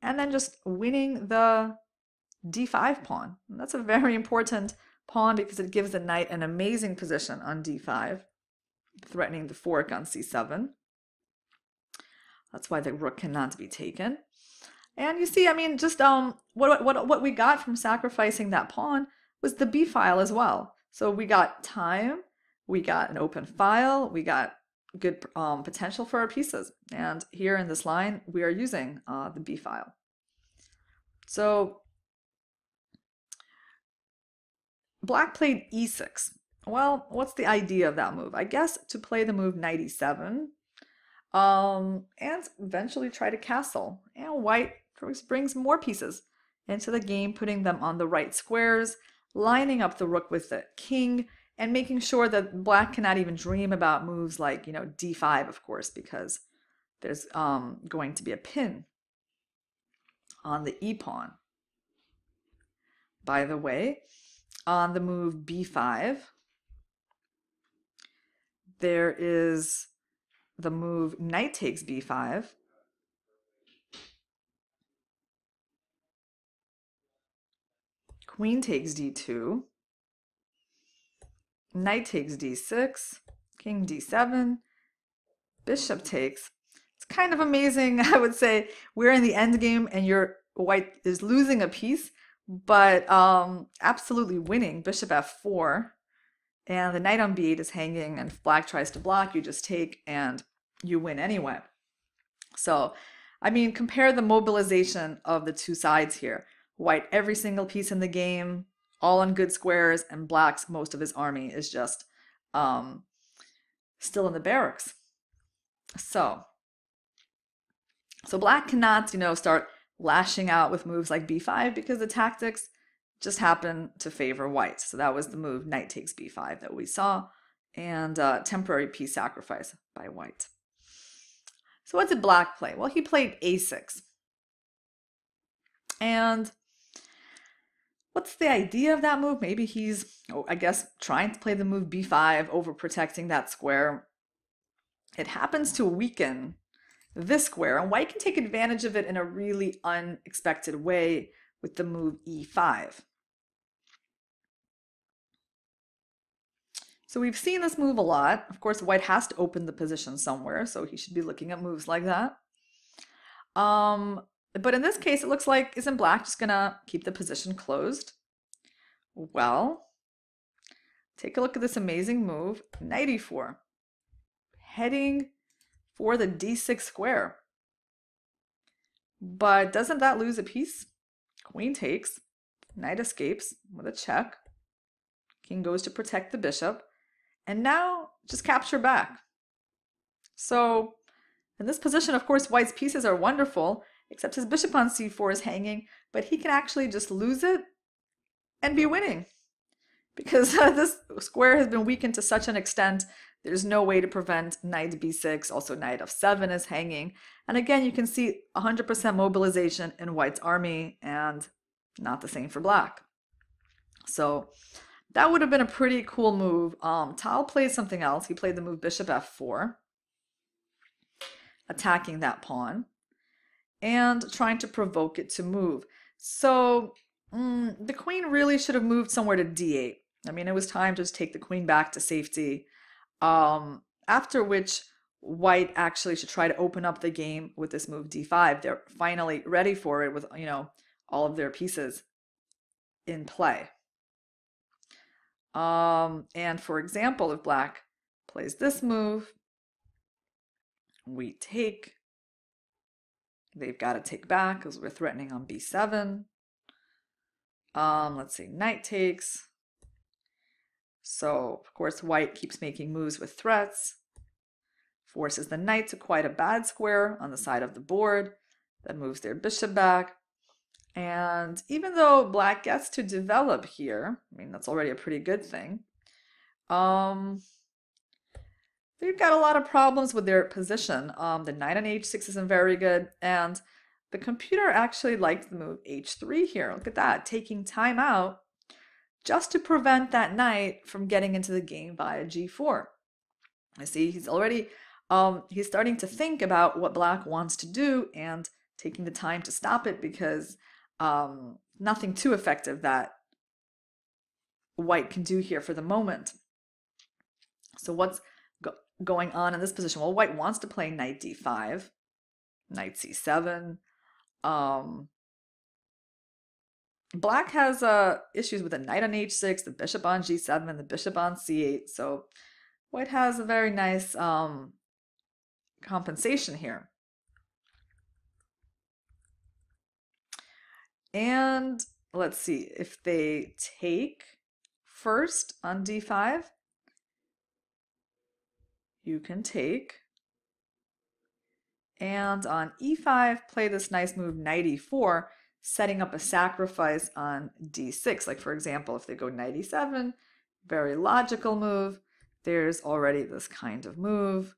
Speaker 1: and then just winning the d5 pawn. And that's a very important pawn because it gives the knight an amazing position on d5, threatening the fork on c7. That's why the rook cannot be taken. And you see, I mean, just um, what what what we got from sacrificing that pawn was the b file as well. So we got time, we got an open file, we got good um, potential for our pieces. And here in this line, we are using uh, the b file. So black played e6. Well, what's the idea of that move? I guess to play the move knight e7 um, and eventually try to castle. And white brings more pieces into the game, putting them on the right squares, lining up the rook with the king, and making sure that black cannot even dream about moves like, you know, d5, of course, because there's um, going to be a pin
Speaker 2: on the e pawn. By the way, on the move b5, there is the move knight takes b5. Queen takes d2. Knight takes d6. King d7. Bishop takes. It's kind of amazing, I would say. We're in the end game and your white is losing a piece, but um, absolutely winning. Bishop f4. And the knight on b8 is hanging, and black tries to block, you just take and you win anyway. So, I mean, compare the mobilization of the two sides here. White, every single piece in the game, all on good squares, and black's most of his army is just um, still in the barracks. So, so black cannot, you know, start lashing out with moves like b5 because the tactics just happen to favor white. So that was the move knight takes b5 that we saw, and uh, temporary piece sacrifice by white. So what did black play? Well, he played a6. And what's the idea of that move? Maybe he's, oh, I guess, trying to play the move b5, over protecting that square. It happens to weaken this square, and white can take advantage of it in a really unexpected way with the move e5. So we've seen this move a lot. Of course, white has to open the position somewhere, so he should be looking at moves like that. Um, but in this case, it looks like, isn't black just gonna keep the position closed? Well, take a look at this amazing move, knight e4, heading for the d6 square. But doesn't that lose a piece? Queen takes, knight escapes with a check, king goes to protect the bishop, and now just capture back. So in this position, of course, white's pieces are wonderful, except his bishop on c4 is hanging, but he can actually just lose it and be winning. Because uh, this square has been weakened to such an extent, there's no way to prevent knight b6, also knight f7 is hanging. And again, you can see 100% mobilization in white's army and not the same for black. So that would have been a pretty cool move. Um, Tal played something else. He played the move bishop f4, attacking that pawn, and trying to provoke it to move. So mm, the queen really should have moved somewhere to d8. I mean, it was time to just take the queen back to safety. Um, after which, white actually should try to open up the game with this move d5. They're finally ready for it with, you know, all of their pieces in play. Um, and for example, if black plays this move, we take, they've got to take back because we're threatening on b7. Um, let's see, knight takes. So, of course, white keeps making moves with threats, forces the knight to quite a bad square on the side of the board that moves their bishop back. And even though black gets to develop here, I mean, that's already a pretty good thing, um, they've got a lot of problems with their position. Um, the knight on h6 isn't very good, and the computer actually liked the move h3 here. Look at that, taking time out just to prevent that knight from getting into the game via g4. I see he's already, um, he's starting to think about what black wants to do and taking the time to stop it because um, nothing too effective that white can do here for the moment. So what's going on in this position? Well, white wants to play knight d5, knight c7. Um, black has uh, issues with the knight on h6, the bishop on g7, and the bishop on c8. So white has a very nice um, compensation here. And let's see, if they take first on d5, you can take. And on e5, play this nice move knight e4, setting up a sacrifice on d6. Like for example, if they go knight e7, very logical move. There's already this kind of move,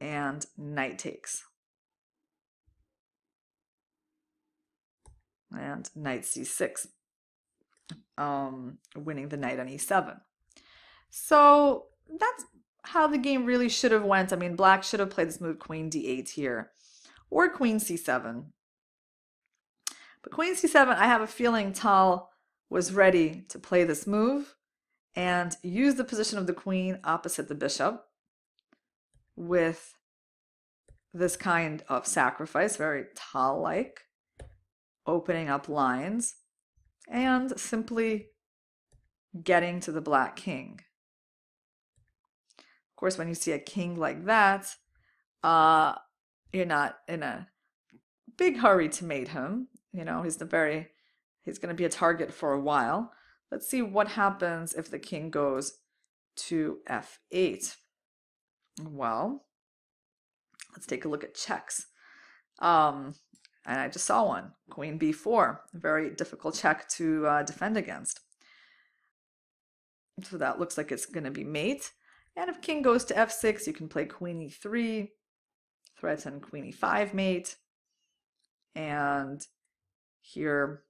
Speaker 2: and knight takes. and knight c6, um, winning the knight on e7. So that's how the game really should have went. I mean, black should have played this move queen d8 here, or queen c7. But queen c7, I have a feeling Tal was ready to play this move and use the position of the queen opposite the bishop with this kind of sacrifice, very Tal-like, opening up lines and simply getting to the black king. Of course, when you see a king like that, uh, you're not in a big hurry to mate him. You know, he's the very he's going to be a target for a while. Let's see what happens if the king goes to f8. Well, let's take a look at checks. Um, and I just saw one, queen b4, a very difficult check to uh, defend against. So that looks like it's going to be mate. And if king goes to f6, you can play queen e3, threaten queen e5 mate. And here,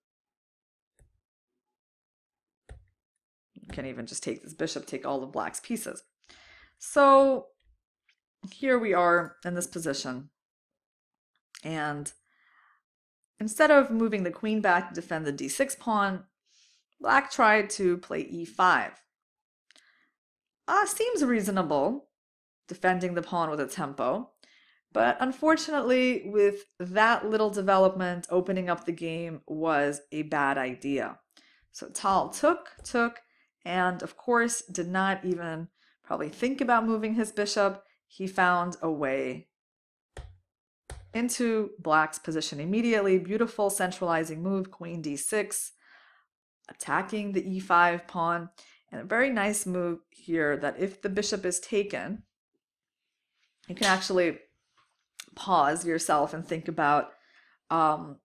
Speaker 2: you can even just take this bishop, take all of black's pieces. So here we are in this position. And instead of moving the queen back to defend the d6 pawn, black tried to play e5. Uh, seems reasonable, defending the pawn with a tempo. But unfortunately, with that little development, opening up the game was a bad idea. So Tal took, took, and of course did not even probably think about moving his bishop he found a way into black's position immediately. Beautiful centralizing move, queen d6, attacking the e5 pawn. And a very nice move here that if the bishop is taken, you can actually pause yourself and think about um,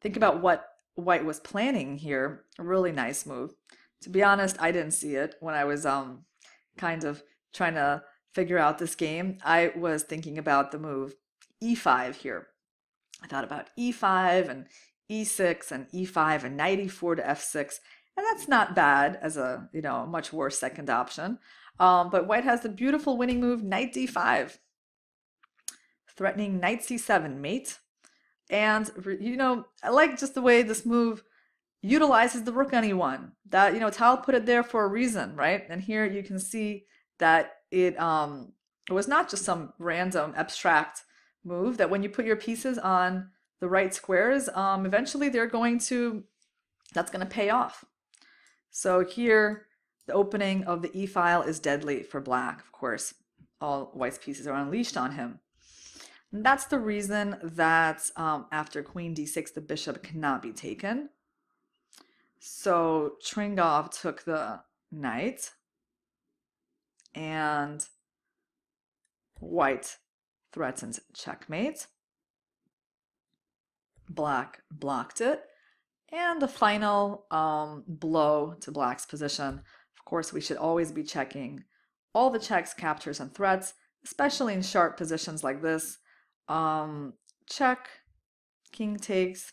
Speaker 2: think about what white was planning here. A really nice move. To be honest, I didn't see it when I was um, kind of trying to figure out this game, I was thinking about the move e5 here. I thought about e5 and e6 and e5 and knight e4 to f6, and that's not bad as a you know much worse second option. Um, but white has the beautiful winning move knight d5, threatening knight c7 mate. And you know I like just the way this move utilizes the rook on e1. That you know Tal put it there for a reason, right? And here you can see that it um it was not just some random abstract move that when you put your pieces on the right squares um eventually they're going to that's going to pay off so here the opening of the e file is deadly for black of course all white's pieces are unleashed on him and that's the reason that um, after queen d6 the bishop cannot be taken so Tringov took the knight and white threatens checkmate. Black blocked it. And the final um, blow to black's position. Of course, we should always be checking all the checks, captures, and threats, especially in sharp positions like this. Um, check, king takes,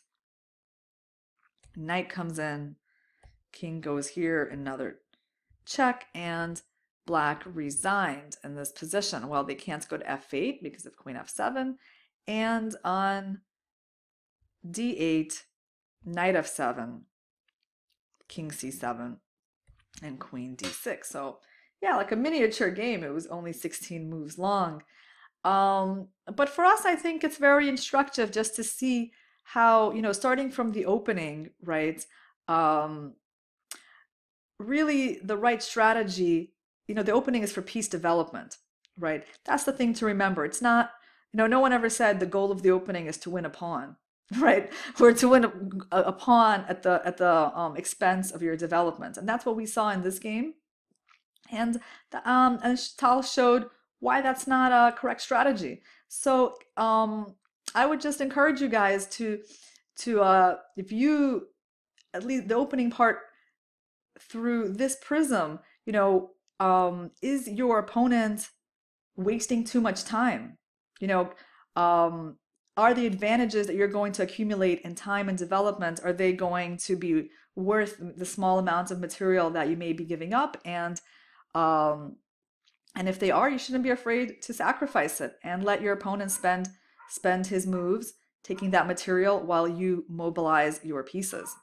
Speaker 2: knight comes in, king goes here, another check, and black resigned in this position. Well, they can't go to f8 because of queen f7. And on d8, knight f7, king c7, and queen d6. So yeah, like a miniature game. It was only 16 moves long. Um, but for us, I think it's very instructive just to see how, you know, starting from the opening, right? Um, really the right strategy you know the opening is for piece development right that's the thing to remember it's not you know no one ever said the goal of the opening is to win a pawn right? To win a, a pawn at the at the um, expense of your development. And that's what we saw in this game. And the, um and Tal showed why that's not a correct strategy. So um i would just encourage you guys to to uh if you at least the opening part through this prism you know um, is your opponent wasting too much time? You know, um,
Speaker 1: are the advantages that you're going to accumulate in time and development are they going to be worth the small amount of material that you may be giving up? And um, and if they are you shouldn't be afraid to sacrifice it and let your opponent spend spend his moves taking that material while you mobilize your pieces